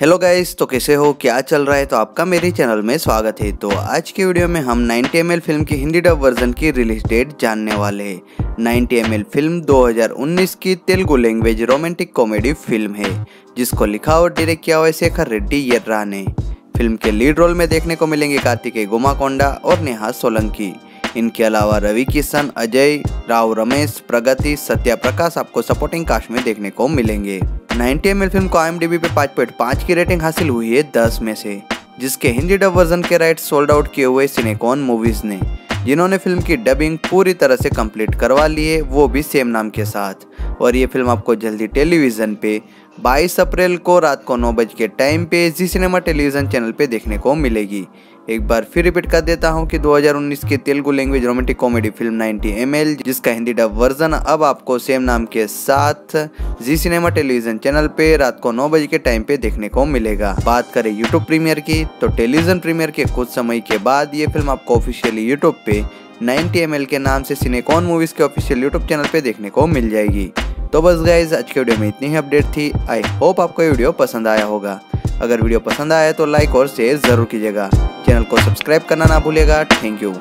Hello guys तो कैसे हो? क्या चल रहा है? तो आपका मेरे चैनल में स्वागत है। तो आज के वीडियो में हम 90 एम फ़िल्म की हिंदी डब वर्जन की रिलीज़ डेट जानने वाले हैं। 90 एम फ़िल्म 2019 की Telugu language romantic comedy film है, जिसको लिखा और डायरेक्ट किया हुआ शेखर रेड्डी यर्रा ने फ़िल्म के लीड रोल में देखने को मिलेंगे कार्तिकेय गुमाकोंडा और नेहा सोलंकी। इनके अलावा रवि किशन, अजय राव, रमेश, प्रगति सत्या प्रकाश आपको सपोर्टिंग कास्ट में देखने को मिलेंगे। 90 एम फ़िल्म को आई पे पाँच पॉइंट पाँच की रेटिंग हासिल हुई है दस में से, जिसके हिंदी डब वर्जन के राइट सोल्ड आउट किए हुए सिनेकॉन मूवीज़ ने, जिन्होंने फ़िल्म की डबिंग पूरी तरह से कंप्लीट करवा ली है, वो भी सेम नाम के साथ। और ये फ़िल्म आपको जल्दी टेलीविज़न पे 22 अप्रैल को रात को नौ बज के टाइम पे जी सिनेमा टेलीविज़न चैनल पे देखने को मिलेगी। एक बार फिर रिपीट कर देता हूँ कि 2019 की Telugu language romantic comedy film 90 M जिसका हिंदी डब वर्जन अब आपको सेम नाम के साथ जी सिनेमा टेलीविज़न चैनल पे रात को नौ बजे के टाइम पे देखने को मिलेगा। बात करें यूट्यूब प्रीमियर की तो टेलीविज़न प्रीमियर के कुछ समय के बाद ये फ़िल्म आपको ऑफिशियली यूट्यूब पे 90 एम के नाम से सिनेकॉन मूवीज़ के ऑफिशियल यूट्यूब चैनल पे देखने को मिल जाएगी। तो बस गाइज़ आज के वीडियो में इतनी ही अपडेट थी। आई होप आपको ये वीडियो पसंद आया होगा। अगर वीडियो पसंद आया तो लाइक और शेयर ज़रूर कीजिएगा। चैनल को सब्सक्राइब करना ना भूलेगा थैंक यू